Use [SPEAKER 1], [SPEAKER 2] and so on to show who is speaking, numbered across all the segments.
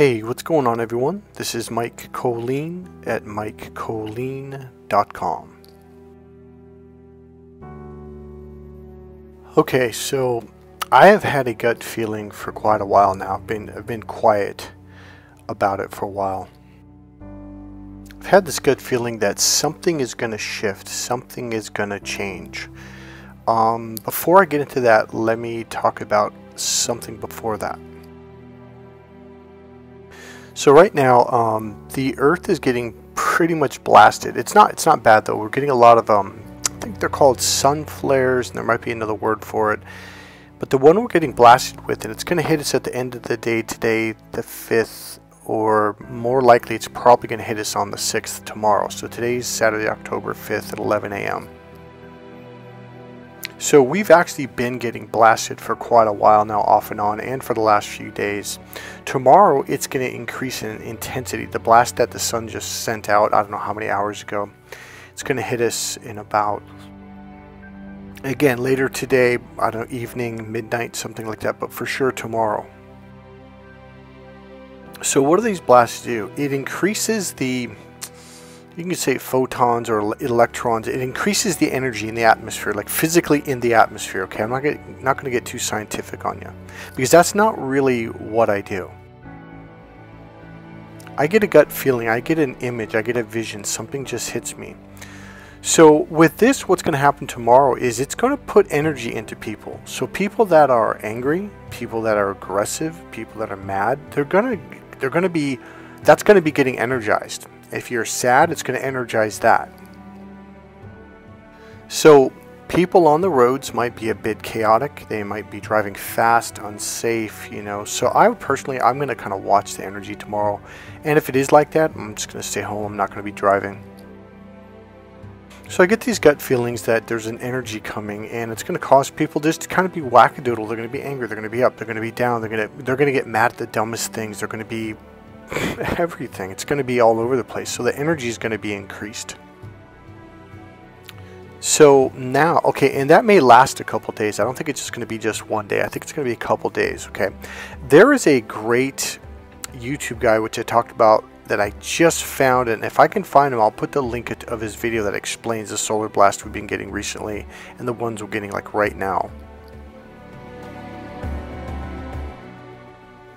[SPEAKER 1] Hey, what's going on everyone? This is Mike Kollin at mikekollin.com. Okay, so I have had a gut feeling for quite a while now. I've been I've been quiet about it for a while. I've had this gut feeling that something is going to shift, something is going to change. Um, before I get into that, let me talk about something before that. So right now, um, the Earth is getting pretty much blasted. It's not it's not bad though. We're getting a lot of um, I think they're called sun flares, and there might be another word for it. But the one we're getting blasted with, and it's going to hit us at the end of the day today, the 5th, or more likely it's probably going to hit us on the 6th tomorrow. So today's Saturday, October 5th at 11 a.m. So we've actually been getting blasted for quite a while now, off and on, and for the last few days. Tomorrow, it's going to increase in intensity. The blast that the sun just sent out, I don't know how many hours ago, it's going to hit us in about, again, later today, I don't know, evening, midnight, something like that, but for sure tomorrow. So what do these blasts do? It increases the you can say photons or electrons. It increases the energy in the atmosphere, like physically in the atmosphere. Okay, I'm not gonna, not going to get too scientific on you, because that's not really what I do. I get a gut feeling, I get an image, I get a vision, something just hits me. So with this, what's going to happen tomorrow is it's going to put energy into people. So people that are angry, people that are aggressive, people that are mad, they're going to they're going to be that's going to be getting energized. If you're sad, it's going to energize that. So, people on the roads might be a bit chaotic. They might be driving fast, unsafe, you know. So, I personally, I'm going to kind of watch the energy tomorrow. And if it is like that, I'm just going to stay home. I'm not going to be driving. So I get these gut feelings that there's an energy coming, and it's going to cause people just to kind of be wackadoodle. They're going to be angry. They're going to be up. They're going to be down. They're going to they're going to get mad at the dumbest things. They're going to be everything. It's going to be all over the place. So the energy is going to be increased. So now, okay, and that may last a couple days. I don't think it's just going to be just one day. I think it's going to be a couple days, okay? There is a great YouTube guy which I talked about that I just found, and if I can find him, I'll put the link of his video that explains the solar blast we've been getting recently and the ones we're getting like right now.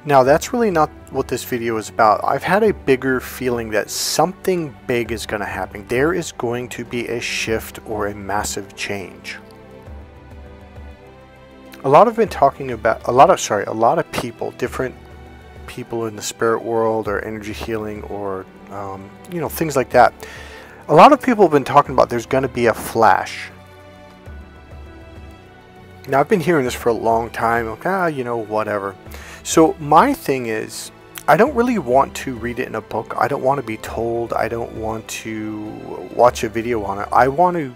[SPEAKER 1] Now that's really not what this video is about. I've had a bigger feeling that something big is going to happen. There is going to be a shift or a massive change. A lot of been talking about a lot of sorry, a lot of people, different people in the spirit world or energy healing or um, you know things like that. A lot of people have been talking about there's going to be a flash. Now I've been hearing this for a long time. Like, ah, you know, whatever. So my thing is, I don't really want to read it in a book. I don't want to be told. I don't want to watch a video on it. I want to.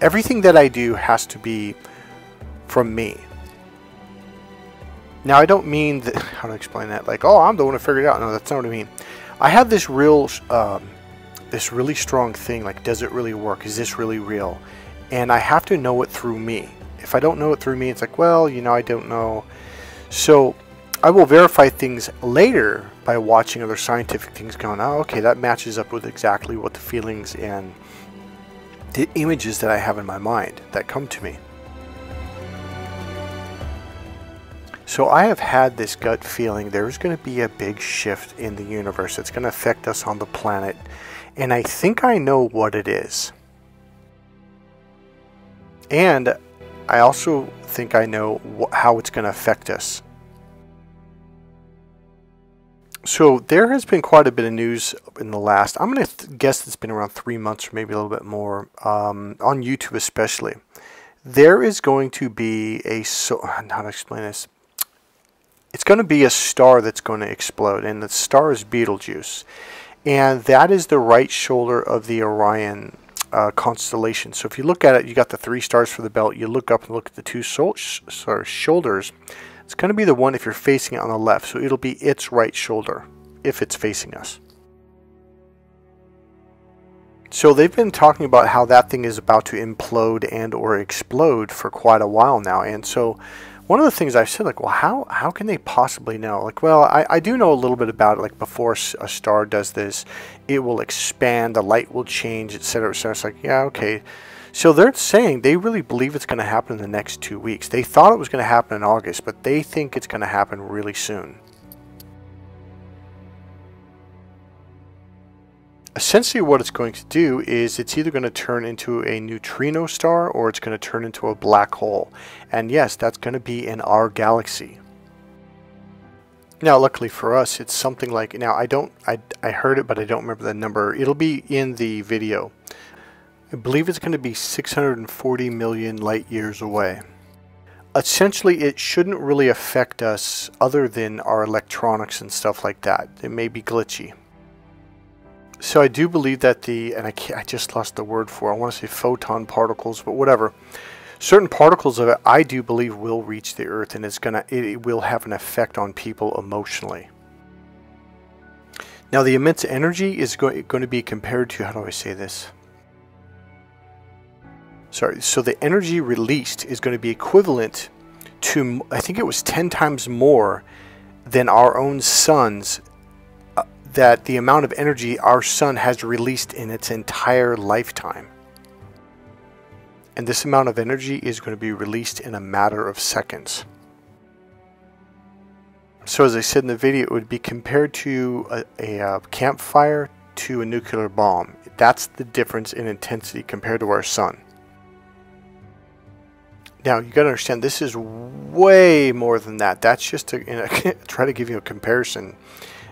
[SPEAKER 1] Everything that I do has to be from me. Now I don't mean that. How to explain that? Like, oh, I'm the one who figured it out. No, that's not what I mean. I have this real, um, this really strong thing. Like, does it really work? Is this really real? And I have to know it through me. If I don't know it through me, it's like, well, you know, I don't know. So I will verify things later by watching other scientific things going, oh, okay, that matches up with exactly what the feelings and the images that I have in my mind that come to me. So I have had this gut feeling there's going to be a big shift in the universe that's going to affect us on the planet. And I think I know what it is. And I also think I know how it's going to affect us. So there has been quite a bit of news in the last, I'm going to guess it's been around three months or maybe a little bit more, um, on YouTube especially. There is going to be a, so, how to explain this? It's going to be a star that's going to explode, and the star is Betelgeuse. And that is the right shoulder of the Orion uh, constellation. So if you look at it, you got the three stars for the belt. You look up and look at the two sorry, shoulders it's going to be the one if you're facing it on the left, so it'll be its right shoulder if it's facing us. So they've been talking about how that thing is about to implode and or explode for quite a while now. And so one of the things I've said, like, well, how how can they possibly know? Like, well, I, I do know a little bit about it. Like, before a star does this, it will expand, the light will change, etc. So it's like, yeah, okay. So they're saying they really believe it's going to happen in the next two weeks. They thought it was going to happen in August, but they think it's going to happen really soon. Essentially what it's going to do is it's either going to turn into a neutrino star or it's going to turn into a black hole. And yes, that's going to be in our galaxy. Now, luckily for us, it's something like, now I don't, I, I heard it, but I don't remember the number. It'll be in the video. I believe it's going to be 640 million light years away. Essentially, it shouldn't really affect us other than our electronics and stuff like that. It may be glitchy. So I do believe that the, and I, I just lost the word for, I want to say photon particles, but whatever. Certain particles of it, I do believe, will reach the Earth, and it's gonna, it, it will have an effect on people emotionally. Now, the immense energy is go going to be compared to, how do I say this? Sorry, so the energy released is going to be equivalent to, I think it was 10 times more than our own sun's uh, that the amount of energy our sun has released in its entire lifetime. And this amount of energy is going to be released in a matter of seconds. So as I said in the video, it would be compared to a, a, a campfire to a nuclear bomb. That's the difference in intensity compared to our sun. Now you got to understand this is way more than that. That's just to you know, try to give you a comparison.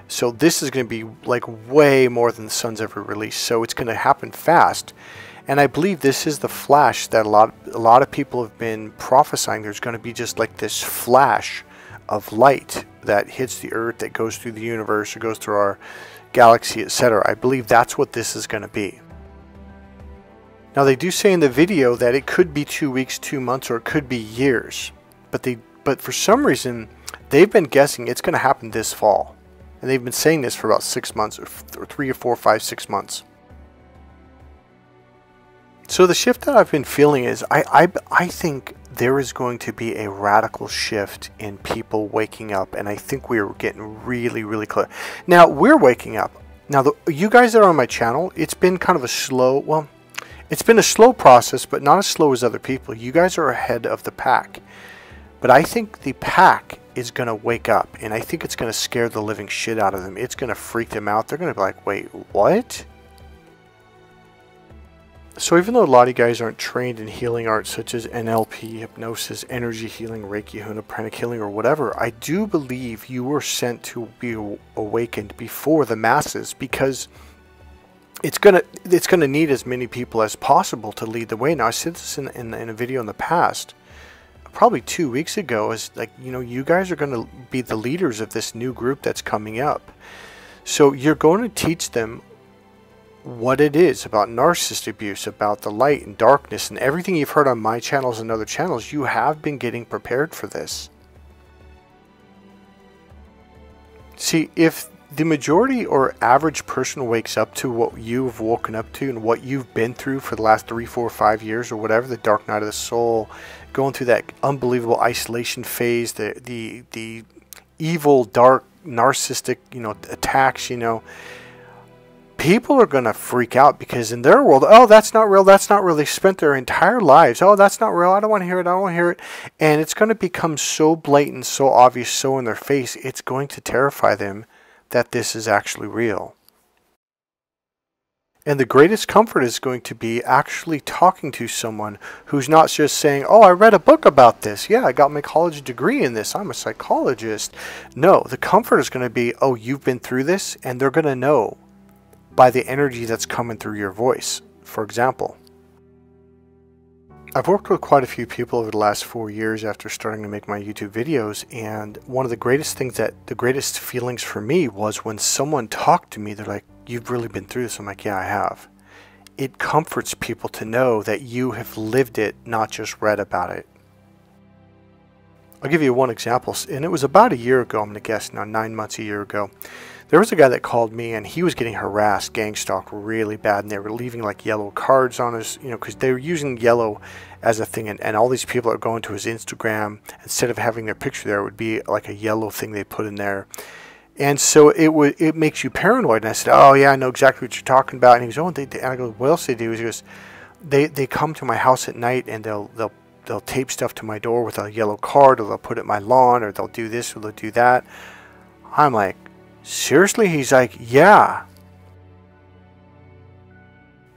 [SPEAKER 1] So this is going to be like way more than the sun's ever released. So it's going to happen fast. And I believe this is the flash that a lot a lot of people have been prophesying. There's going to be just like this flash of light that hits the earth that goes through the universe or goes through our galaxy, etc. I believe that's what this is going to be. Now they do say in the video that it could be 2 weeks, 2 months or it could be years. But they but for some reason they've been guessing it's going to happen this fall. And they've been saying this for about six months, or, three or four, five, six months. So the shift that I've been feeling is I, I, I think there is going to be a radical shift in people waking up, and I think we're getting really, really close. Now, we're waking up. Now, the, you guys that are on my channel, it's been kind of a slow, well, it's been a slow process, but not as slow as other people. You guys are ahead of the pack. But I think the pack is going to wake up, and I think it's going to scare the living shit out of them. It's going to freak them out. They're going to be like, wait, what? So even though a lot of you guys aren't trained in healing arts such as NLP, hypnosis, energy healing, Reiki, Huna, Pranic healing, or whatever, I do believe you were sent to be awakened before the masses because it's gonna it's gonna need as many people as possible to lead the way. Now I said this in, in, in a video in the past probably two weeks ago is like, you know, you guys are going to be the leaders of this new group that's coming up. So you're going to teach them what it is about narcissist abuse, about the light and darkness, and everything you've heard on my channels and other channels. You have been getting prepared for this. See, if the majority or average person wakes up to what you've woken up to and what you've been through for the last three, four, five years or whatever, the dark night of the soul, going through that unbelievable isolation phase, the the the evil, dark, narcissistic, you know, attacks, you know, people are going to freak out because in their world, oh, that's not real, that's not real. They spent their entire lives, oh, that's not real, I don't want to hear it, I don't want to hear it. And it's going to become so blatant, so obvious, so in their face, it's going to terrify them that this is actually real. And the greatest comfort is going to be actually talking to someone who's not just saying, Oh, I read a book about this. Yeah, I got my college degree in this. I'm a psychologist. No, the comfort is going to be, Oh, you've been through this. And they're going to know by the energy that's coming through your voice. For example, I've worked with quite a few people over the last four years after starting to make my YouTube videos, and one of the greatest things that the greatest feelings for me was when someone talked to me, they're like, You've really been through this. I'm like, Yeah, I have. It comforts people to know that you have lived it, not just read about it. I'll give you one example, and it was about a year ago, I'm going to guess now, nine months, a year ago. There was a guy that called me and he was getting harassed, gang stalked really bad, and they were leaving like yellow cards on his, you know, because they were using yellow as a thing, and, and all these people are going to his Instagram instead of having their picture there, it would be like a yellow thing they put in there. And so it would it makes you paranoid. And I said, "Oh yeah, I know exactly what you're talking about." And he goes, "Oh, they, they, and I go, "What else they do?" He goes, "They they come to my house at night and they'll they'll they'll tape stuff to my door with a yellow card, or they'll put it in my lawn, or they'll do this, or they'll do that." I'm like, seriously? He's like, yeah.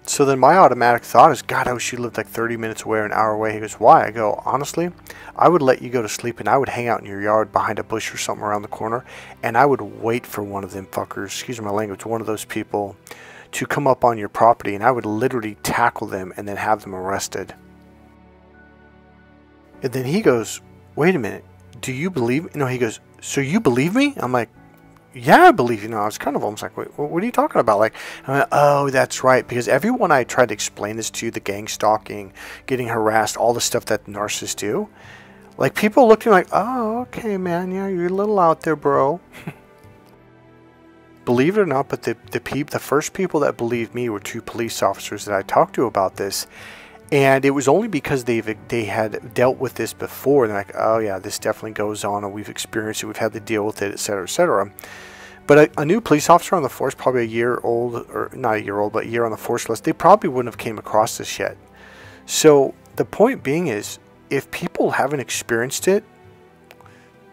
[SPEAKER 1] So then my automatic thought is, God, I wish you lived like 30 minutes away or an hour away. He goes, why? I go, honestly, I would let you go to sleep and I would hang out in your yard behind a bush or something around the corner and I would wait for one of them fuckers, excuse my language, one of those people to come up on your property and I would literally tackle them and then have them arrested. And then he goes, wait a minute, do you believe? No, he goes, so you believe me? I'm like, yeah, I believe you know. I was kind of almost like, Wait, what are you talking about? Like, oh, that's right. Because everyone I tried to explain this to, the gang stalking, getting harassed, all the stuff that narcissists do, like people looking like, oh, okay, man, yeah, you're a little out there, bro. Believe it or not, but the the peop, the first people that believed me were two police officers that I talked to about this, and it was only because they've they had dealt with this before. They're like, oh yeah, this definitely goes on, and we've experienced it. We've had to deal with it, etc., etc. But a, a, new police officer on the force, probably a year old, or not a year old, but a year on the force list, they probably wouldn't have came across this yet. So the point being is, if people haven't experienced it,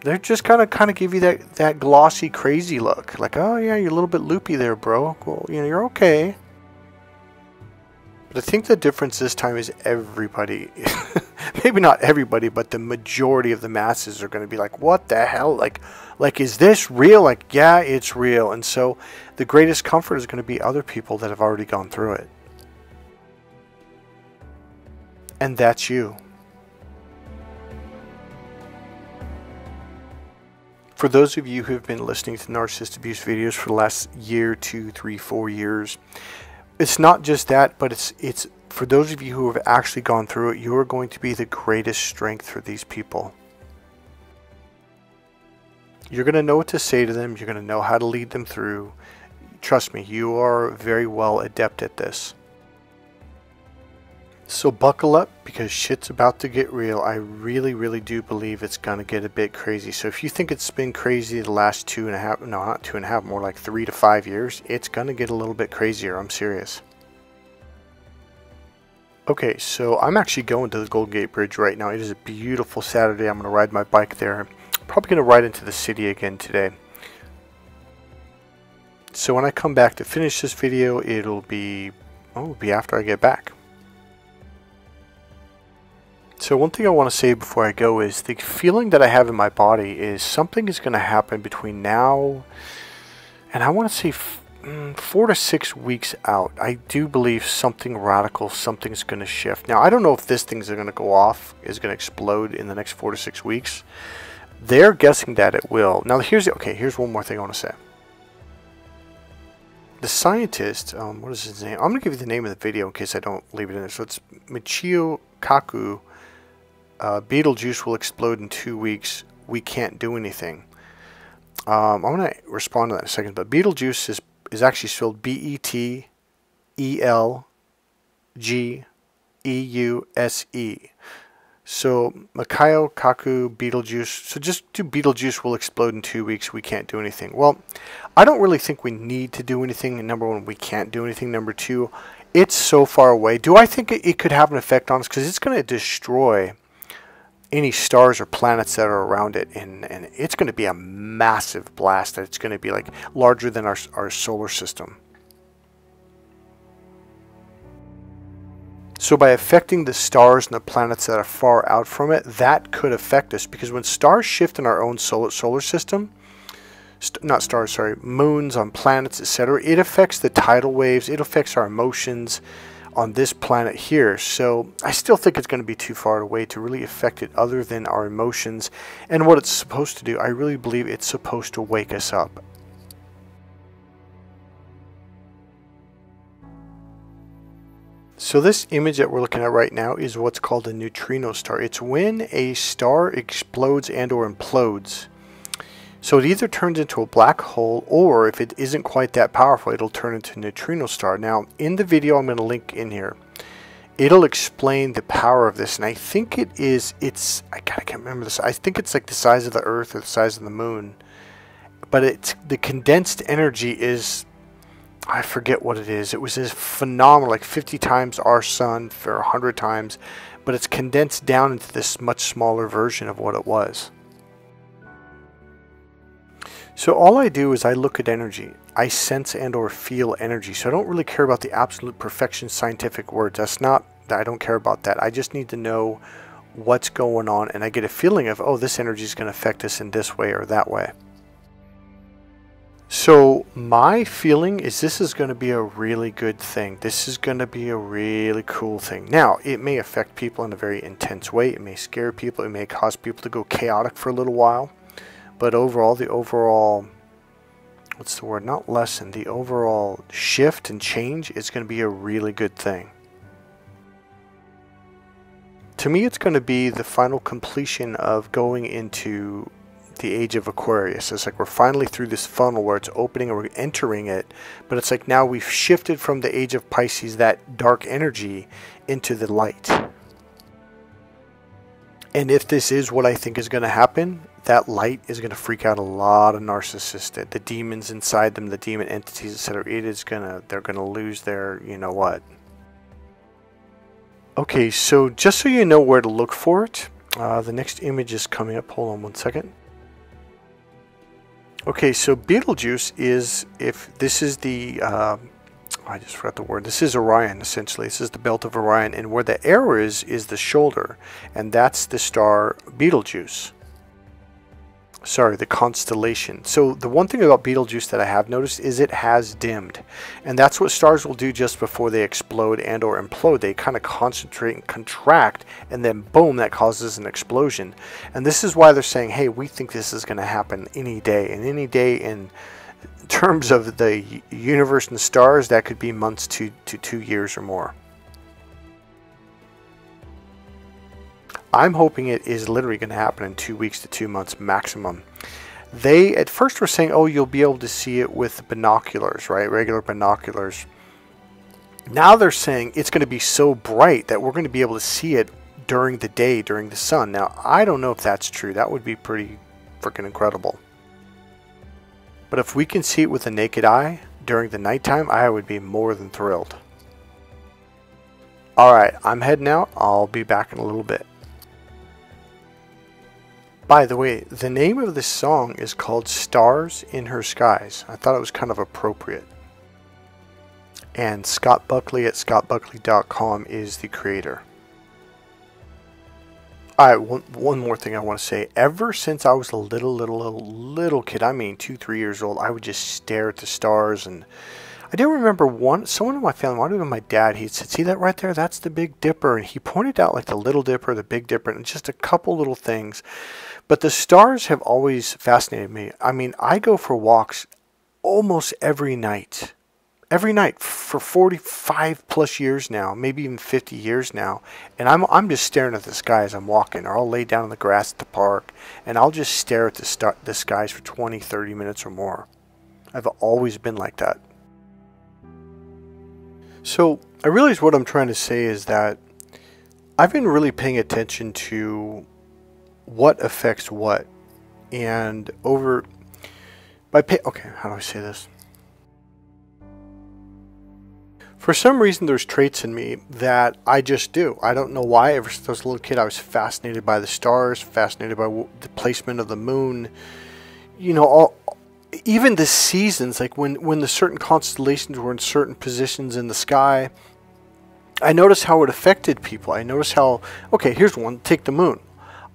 [SPEAKER 1] they're just kind of kind of give you that that glossy, crazy look, like, oh yeah, you're a little bit loopy there, bro. Well, you know, you're okay. But I think the difference this time is everybody, maybe not everybody, but the majority of the masses are going to be like, what the hell? Like, like, is this real? Like, yeah, it's real. And so the greatest comfort is going to be other people that have already gone through it. And that's you. For those of you who have been listening to narcissist abuse videos for the last year, two, three, four years, it's not just that, but it's it's for those of you who have actually gone through it, you are going to be the greatest strength for these people. You're going to know what to say to them, you're going to know how to lead them through. Trust me, you are very well adept at this. So buckle up because shit's about to get real. I really, really do believe it's going to get a bit crazy. So if you think it's been crazy the last two and a half, no, not two and a half, more like three to five years, it's going to get a little bit crazier. I'm serious. Okay, so I'm actually going to the Golden Gate Bridge right now. It is a beautiful Saturday. I'm going to ride my bike there. Probably going to ride into the city again today. So when I come back to finish this video, it'll be, oh, it'll be after I get back. So one thing I want to say before I go is the feeling that I have in my body is something is going to happen between now and I want to say mm, four to six weeks out. I do believe something radical, something's going to shift. Now I don't know if this thing's going to go off, is going to explode in the next four to six weeks. They're guessing that it will. Now here's the, okay. Here's one more thing I want to say. The scientist, um, what is his name? I'm going to give you the name of the video in case I don't leave it in there. So it's Michio Kaku uh, Betelgeuse will explode in two weeks. We can't do anything. Um, I'm going to respond to that in a second, but Beetlejuice is, is actually spelled B-E-T-E-L-G-E-U-S-E. So Makaio Kaku Betelgeuse. So just do Beetlejuice will explode in two weeks. We can't do anything. Well, I don't really think we need to do anything. Number one, we can't do anything. Number two, it's so far away. Do I think it, it could have an effect on us? Because it's going to destroy any stars or planets that are around it and, and it's going to be a massive blast that it's going to be like larger than our, our solar system. So by affecting the stars and the planets that are far out from it that could affect us because when stars shift in our own solar, solar system st not stars sorry moons on planets etc it affects the tidal waves it affects our emotions on this planet here. So I still think it's going to be too far away to really affect it other than our emotions and what it's supposed to do. I really believe it's supposed to wake us up. So this image that we're looking at right now is what's called a neutrino star. It's when a star explodes and or implodes. So it either turns into a black hole, or if it isn't quite that powerful, it'll turn into a neutrino star. Now, in the video I'm going to link in here, it'll explain the power of this, and I think it is, it's, I can't remember this, I think it's like the size of the Earth or the size of the Moon, but it's, the condensed energy is, I forget what it is, it was this phenomenal, like 50 times our Sun, for 100 times, but it's condensed down into this much smaller version of what it was. So all I do is I look at energy. I sense and or feel energy. So I don't really care about the absolute perfection scientific words. That's not, I don't care about that. I just need to know what's going on and I get a feeling of, oh, this energy is going to affect us in this way or that way. So my feeling is this is going to be a really good thing. This is going to be a really cool thing. Now, it may affect people in a very intense way. It may scare people. It may cause people to go chaotic for a little while. But overall, the overall, what's the word, not lesson, the overall shift and change is going to be a really good thing. To me, it's going to be the final completion of going into the age of Aquarius. It's like we're finally through this funnel where it's opening and we're entering it, but it's like now we've shifted from the age of Pisces, that dark energy, into the light. And if this is what I think is going to happen, that light is going to freak out a lot of narcissists, the demons inside them, the demon entities, etc. It is going to, they're going to lose their, you know what. Okay, so just so you know where to look for it, uh, the next image is coming up. Hold on one second. Okay, so Betelgeuse is, if this is the, uh, I just forgot the word. This is Orion, essentially. This is the belt of Orion, and where the arrow is, is the shoulder, and that's the star Betelgeuse sorry, the constellation. So the one thing about Betelgeuse that I have noticed is it has dimmed. And that's what stars will do just before they explode and or implode. They kind of concentrate and contract and then boom, that causes an explosion. And this is why they're saying, hey, we think this is going to happen any day. And any day in terms of the universe and stars, that could be months to, to two years or more. I'm hoping it is literally going to happen in two weeks to two months maximum. They at first were saying, oh, you'll be able to see it with binoculars, right? Regular binoculars. Now they're saying it's going to be so bright that we're going to be able to see it during the day, during the sun. Now, I don't know if that's true. That would be pretty freaking incredible. But if we can see it with the naked eye during the nighttime, I would be more than thrilled. Alright, I'm heading out. I'll be back in a little bit. By the way, the name of this song is called Stars in Her Skies. I thought it was kind of appropriate. And Scott Buckley at scottbuckley.com is the creator. Alright, one, one more thing I want to say. Ever since I was a little, little, little, little kid, I mean two, three years old, I would just stare at the stars and I do remember one, someone in my family, one of my dad, he said, see that right there? That's the Big Dipper. And he pointed out like the Little Dipper, the Big Dipper, and just a couple little things. But the stars have always fascinated me. I mean, I go for walks almost every night. Every night for 45 plus years now, maybe even 50 years now. And I'm, I'm just staring at the sky as I'm walking. Or I'll lay down in the grass at the park and I'll just stare at the, star, the skies for 20, 30 minutes or more. I've always been like that. So I realize what I'm trying to say is that I've been really paying attention to what affects what. And over by pay okay, how do I say this? For some reason, there's traits in me that I just do. I don't know why. Ever since I was a little kid, I was fascinated by the stars, fascinated by the placement of the moon. You know, all, even the seasons, like when, when the certain constellations were in certain positions in the sky, I noticed how it affected people. I noticed how, okay, here's one, take the moon.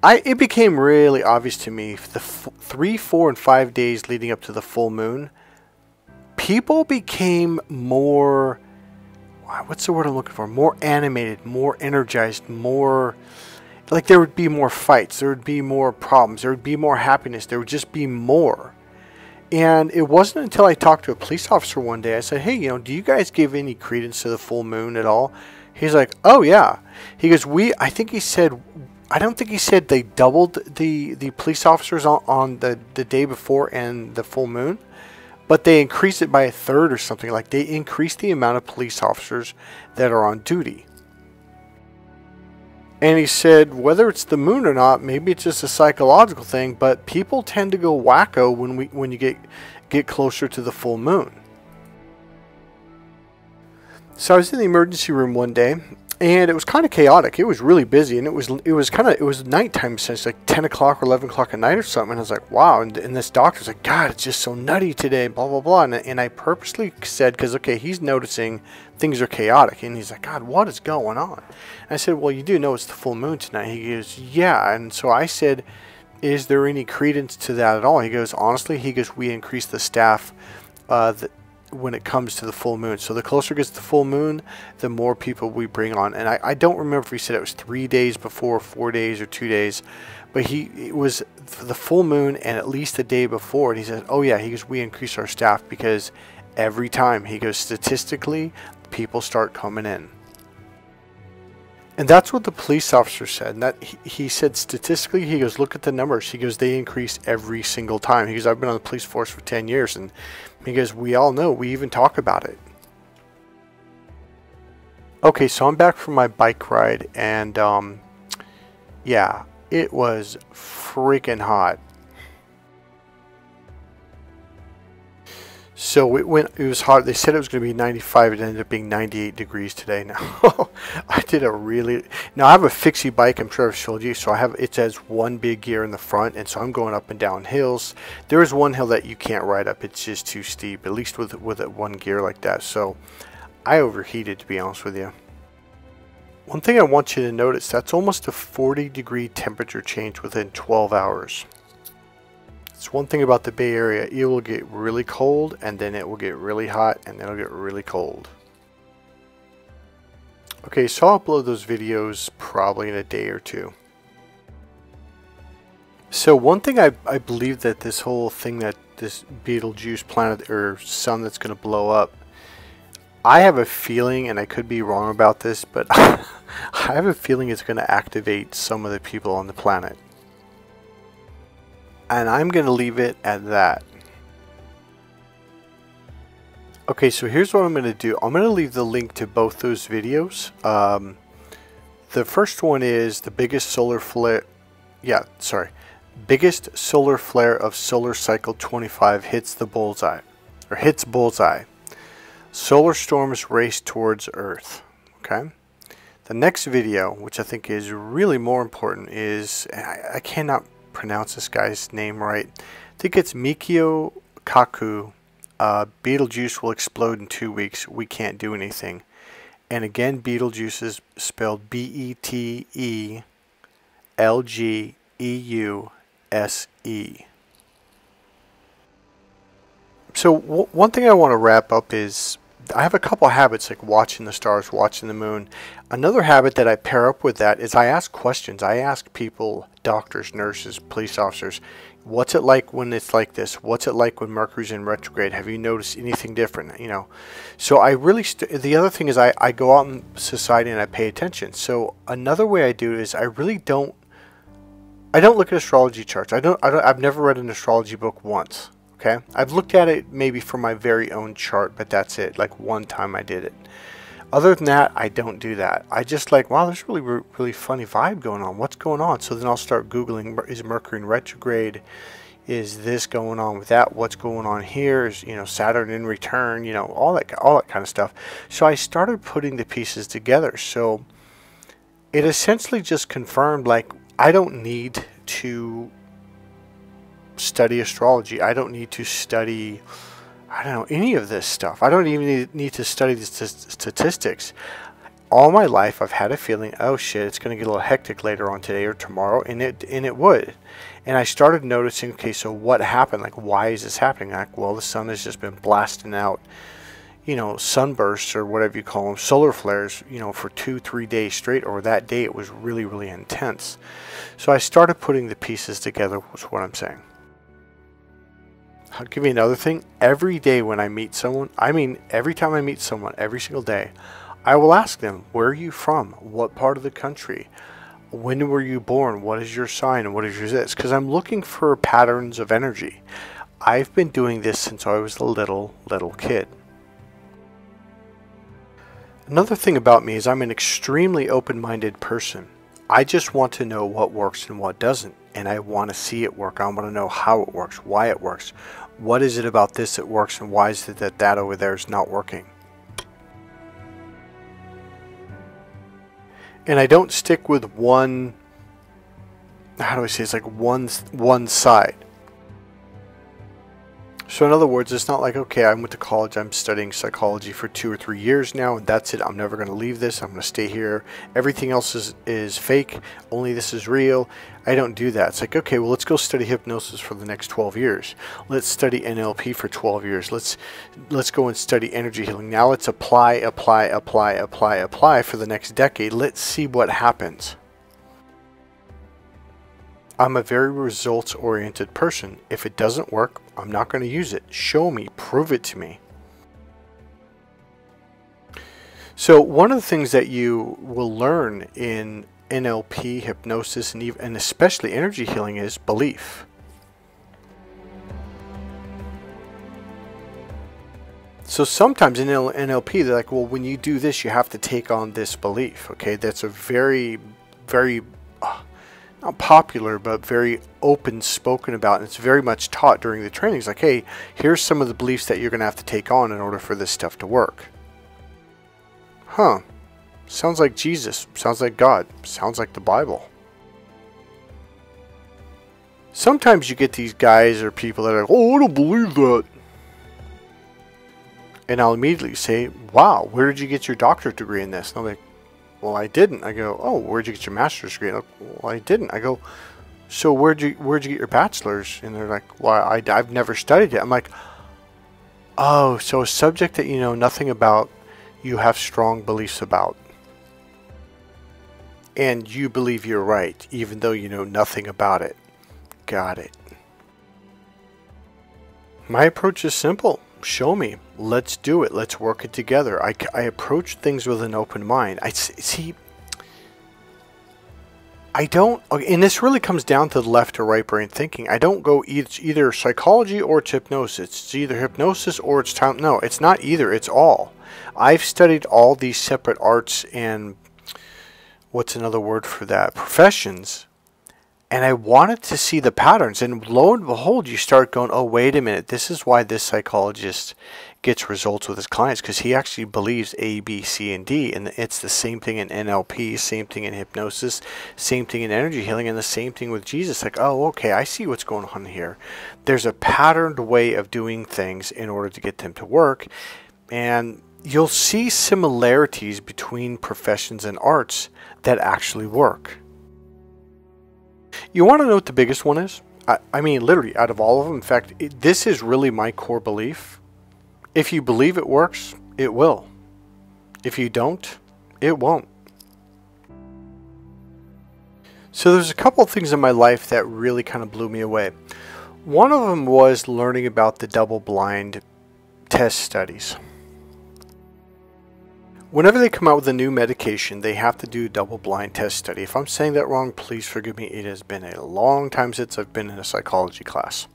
[SPEAKER 1] I it became really obvious to me the three, four, and five days leading up to the full moon. People became more. What's the word I'm looking for? More animated, more energized, more. Like there would be more fights, there would be more problems, there would be more happiness, there would just be more. And it wasn't until I talked to a police officer one day, I said, Hey, you know, do you guys give any credence to the full moon at all? He's like, Oh, yeah. He goes, We, I think he said, I don't think he said they doubled the the police officers on, on the the day before and the full moon, but they increased it by a third or something. Like they increased the amount of police officers that are on duty. And he said, whether it's the moon or not, maybe it's just a psychological thing, but people tend to go wacko when we when you get get closer to the full moon. So I was in the emergency room one day, and it was kind of chaotic. It was really busy, and it was it was kind of it was nighttime since like 10 o'clock or 11 o'clock at night or something. And I was like, wow. And, and this doctor's like, God, it's just so nutty today. Blah blah blah. And, and I purposely said, because okay, he's noticing things are chaotic, and he's like, God, what is going on? And I said, Well, you do know it's the full moon tonight. He goes, Yeah. And so I said, Is there any credence to that at all? He goes, Honestly, he goes, We increased the staff. Uh, when it comes to the full moon. So the closer it gets to the full moon, the more people we bring on. And I, I don't remember if he said it was three days before, four days, or two days, but he it was the full moon and at least the day before. And he said, "Oh yeah," he goes, "We increase our staff because every time he goes statistically, people start coming in." And that's what the police officer said. And that he, said statistically, he goes, look at the numbers. He goes, they increase every single time. He goes, I've been on the police force for 10 years. And he goes, we all know. We even talk about it. Okay, so I'm back from my bike ride. And um, yeah, it was freaking hot. So it went. It was hot. They said it was going to be 95. It ended up being 98 degrees today. Now I did a really. Now I have a fixie bike. I'm sure I've showed you. So I have. It has one big gear in the front, and so I'm going up and down hills. There is one hill that you can't ride up. It's just too steep. At least with with one gear like that. So I overheated to be honest with you. One thing I want you to notice that's almost a 40 degree temperature change within 12 hours. It's one thing about the Bay Area, it will get really cold and then it will get really hot and then it'll get really cold. Okay, so I'll upload those videos probably in a day or two. So one thing I, I believe that this whole thing that this Betelgeuse planet or sun that's going to blow up, I have a feeling, and I could be wrong about this, but I have a feeling it's going to activate some of the people on the planet and I'm going to leave it at that. Okay, so here's what I'm going to do. I'm going to leave the link to both those videos. Um, the first one is the biggest solar flare. Yeah, sorry. Biggest solar flare of solar cycle 25 hits the bullseye, or hits bullseye. Solar storms race towards Earth. Okay. The next video, which I think is really more important, is I, I cannot pronounce this guy's name right. I think it's Mikio Kaku. Uh, Betelgeuse will explode in two weeks. We can't do anything. And again, Beetlejuice is spelled B-E-T-E L-G-E-U-S-E. So one thing I want to wrap up is I have a couple habits like watching the stars, watching the moon. Another habit that I pair up with that is I ask questions. I ask people, doctors, nurses, police officers, what's it like when it's like this? What's it like when Mercury's in retrograde? Have you noticed anything different? You know, so I really, the other thing is I, I go out in society and I pay attention. So another way I do is I really don't, I don't look at astrology charts. I don't, I don't I've never read an astrology book once. Okay, I've looked at it maybe for my very own chart, but that's it. Like one time I did it. Other than that, I don't do that. I just like, wow, there's really, really funny vibe going on. What's going on? So then I'll start Googling, is Mercury in retrograde? Is this going on with that? What's going on here? Is, you know, Saturn in return? You know, all that, all that kind of stuff. So I started putting the pieces together. So it essentially just confirmed, like, I don't need to study astrology. I don't need to study, I don't know, any of this stuff. I don't even need, to study the statistics. All my life, I've had a feeling, oh shit, it's going to get a little hectic later on today or tomorrow, and it and it would. And I started noticing, okay, so what happened? Like, why is this happening? Like, well, the sun has just been blasting out, you know, sunbursts or whatever you call them, solar flares, you know, for two, three days straight, or that day it was really, really intense. So I started putting the pieces together, was what I'm saying. Give you another thing. Every day when I meet someone, I mean every time I meet someone, every single day, I will ask them, where are you from? What part of the country? when were you born? What is your sign? And what is your this? Because I'm looking for patterns of energy. I've been doing this since I was a little, little kid. Another thing about me is I'm an extremely open-minded person. I just want to know what works and what doesn't, and I want to see it work. I want to know how it works, why it works. What is it about this that works, and why is it that that over there is not working? And I don't stick with one. How do I say? It's like one one side. So in other words, it's not like, okay, I went to college, I'm studying psychology for two or three years now, and that's it. I'm never going to leave this. I'm going to stay here. Everything else is, is fake. Only this is real. I don't do that. It's like, okay, well, let's go study hypnosis for the next 12 years. Let's study NLP for 12 years. Let's let's go and study energy healing. Now let's apply, apply, apply, apply, apply for the next decade. Let's see what happens. I'm a very results oriented person. If it doesn't work, I'm not going to use it. Show me, prove it to me. So, one of the things that you will learn in NLP, hypnosis, and, even, and especially energy healing is belief. So sometimes in NLP, they're like, well, when you do this, you have to take on this belief. Okay, that's a very, very uh, not popular, but very open spoken about. And it's very much taught during the trainings like, hey, here's some of the beliefs that you're going to have to take on in order for this stuff to work. Huh. Sounds like Jesus. Sounds like God. Sounds like the Bible. Sometimes you get these guys or people that are like, oh, I don't believe that. And I'll immediately say, wow, where did you get your doctorate degree in this? And I'm like, well, I didn't. I go, oh, where'd you get your master's degree? Like, well, I didn't. I go, so where'd you where'd you get your bachelor's? And they're like, well, I, I've never studied it. I'm like, oh, so a subject that you know nothing about, you have strong beliefs about. And you believe you're right, even though you know nothing about it. Got it. My approach is simple show me. Let's do it. Let's work it together. I, I approach things with an open mind. I see. I don't, and this really comes down to the left or right brain thinking. I don't go it's either psychology or it's hypnosis. It's either hypnosis or it's time. No, it's not either. It's all. I've studied all these separate arts and what's another word for that? Professions and I wanted to see the patterns. And lo and behold, you start going, oh, wait a minute. This is why this psychologist gets results with his clients because he actually believes A, B, C, and D. And it's the same thing in NLP, same thing in hypnosis, same thing in energy healing, and the same thing with Jesus. Like, oh, okay, I see what's going on here. There's a patterned way of doing things in order to get them to work. And you'll see similarities between professions and arts that actually work. You want to know what the biggest one is? I, I mean, literally, out of all of them, in fact, it, this is really my core belief. If you believe it works, it will. If you don't, it won't. So there's a couple of things in my life that really kind of blew me away. One of them was learning about the double-blind test studies. Whenever they come out with a new medication, they have to do a double-blind test study. If I'm saying that wrong, please forgive me. It has been a long time since I've been in a psychology class.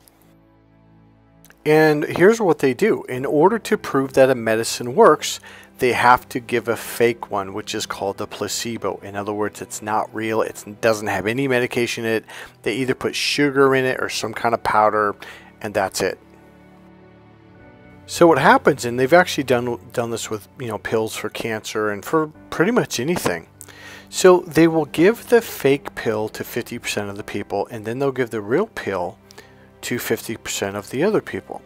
[SPEAKER 1] And here's what they do. In order to prove that a medicine works, they have to give a fake one, which is called the placebo. In other words, it's not real. It doesn't have any medication in it. They either put sugar in it or some kind of powder, and that's it. So what happens, and they've actually done done this with you know pills for cancer and for pretty much anything. So they will give the fake pill to 50% of the people, and then they'll give the real pill to 50% of the other people.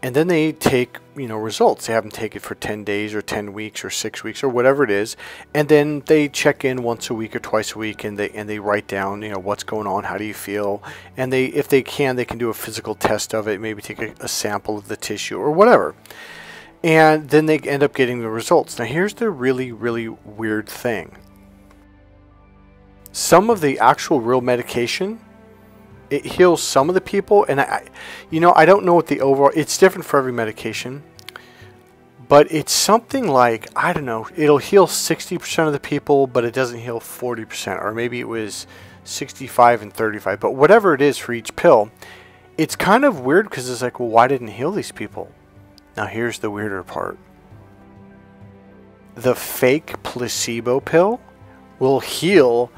[SPEAKER 1] And then they take you know results. They have them take it for 10 days or 10 weeks or 6 weeks or whatever it is. And then they check in once a week or twice a week and they and they write down you know what's going on how do you feel? And they if they can they can do a physical test of it maybe take a, a sample of the tissue or whatever. And then they end up getting the results. Now here's the really really weird thing. Some of the actual real medication it heals some of the people, and I, you know, I don't know what the overall. It's different for every medication, but it's something like I don't know. It'll heal 60% of the people, but it doesn't heal 40%, or maybe it was 65 and 35. But whatever it is for each pill, it's kind of weird because it's like, well, why didn't it heal these people? Now here's the weirder part. The fake placebo pill will heal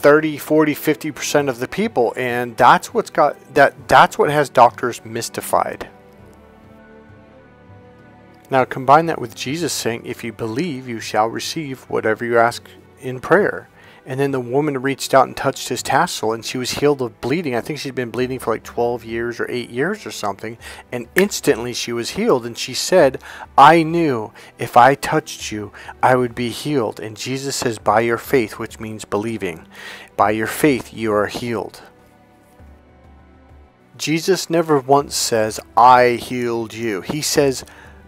[SPEAKER 1] 30, 40, 50% of the people and that's what's got that that's what has doctors mystified. Now combine that with Jesus saying, if you believe, you shall receive whatever you ask in prayer. And then the woman reached out and touched his tassel and she was healed of bleeding. I think she'd been bleeding for like 12 years or 8 years or something. And instantly she was healed. And she said, I knew if I touched you, I would be healed. And Jesus says, by your faith, which means believing, by your faith you are healed. Jesus never once says, I healed you. He says,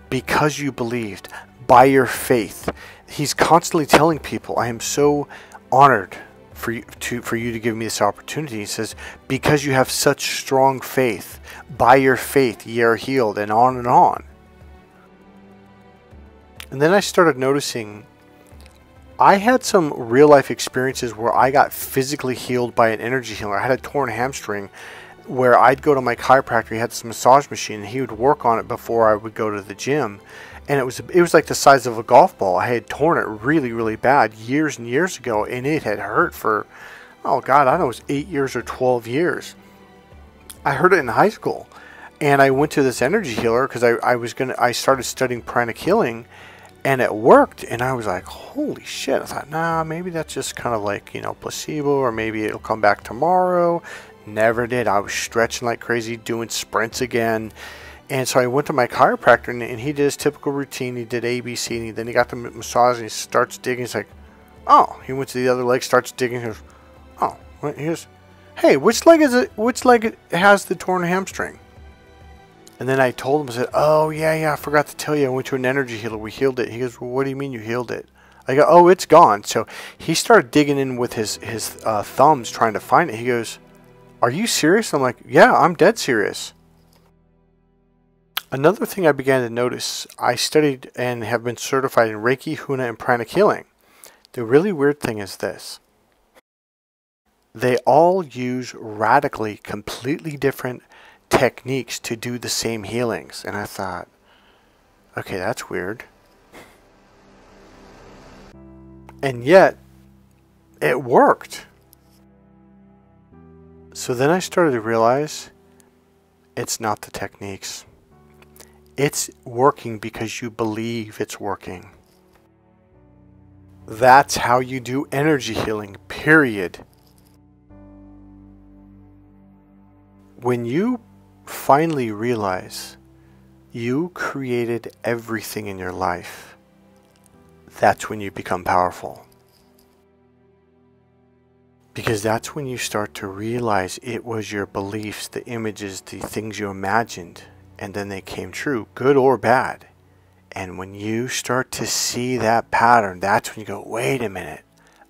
[SPEAKER 1] because you believed, by your faith. He's constantly telling people, I am so honored for you to for you to give me this opportunity. He says, because you have such strong faith, by your faith ye are healed, and on and on. And then I started noticing I had some real life experiences where I got physically healed by an energy healer. I had a torn hamstring where I'd go to my chiropractor, he had this massage machine, and he would work on it before I would go to the gym and it was it was like the size of a golf ball. I had torn it really really bad years and years ago, and it had hurt for oh god, I don't know, it was eight years or twelve years. I heard it in high school, and I went to this energy healer because I, I was gonna I started studying pranic healing, and it worked, and I was like, holy shit! I thought, nah, maybe that's just kind of like you know placebo, or maybe it'll come back tomorrow. Never did. I was stretching like crazy, doing sprints again and so I went to my chiropractor, and, and, he did his typical routine. He did ABC, and he, then he got the massage, and he starts digging. He's like, "Oh." He went to the other leg, starts digging. He goes, "Oh." He goes, "Hey, which leg is it? Which leg has the torn hamstring?" And then I told him, I said, "Oh yeah, yeah, I forgot to tell you. I went to an energy healer. We healed it." He goes, "Well, what do you mean you healed it?" I go, "Oh, it's gone." So he started digging in with his his uh, thumbs, trying to find it. He goes, "Are you serious?" I'm like, "Yeah, I'm dead serious." Another thing I began to notice, I studied and have been certified in Reiki, Huna, and Pranic Healing. The really weird thing is this. They all use radically, completely different techniques to do the same healings. And I thought, okay, that's weird. And yet, it worked. So then I started to realize it's not the techniques. It's working because you believe it's working. That's how you do energy healing, period. When you finally realize you created everything in your life, that's when you become powerful. Because that's when you start to realize it was your beliefs, the images, the things you imagined and then they came true, good or bad. And when you start to see that pattern, that's when you go, wait a minute,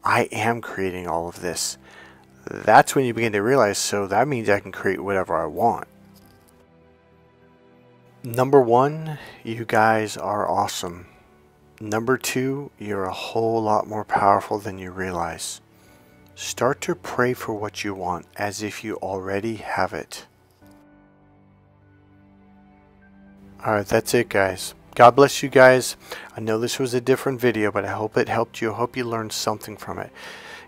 [SPEAKER 1] I am creating all of this. That's when you begin to realize, so that means I can create whatever I want. Number one, you guys are awesome. Number two, you're a whole lot more powerful than you realize. Start to pray for what you want as if you already have it. Alright, that's it guys. God bless you guys. I know this was a different video, but I hope it helped you. I hope you learned something from it.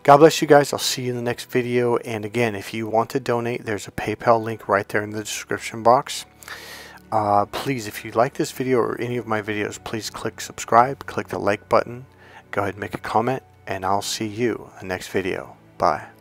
[SPEAKER 1] God bless you guys. I'll see you in the next video. And again, if you want to donate, there's a PayPal link right there in the description box. Uh, please, if you like this video or any of my videos, please click subscribe, click the like button, go ahead and make a comment, and I'll see you in the next video. Bye.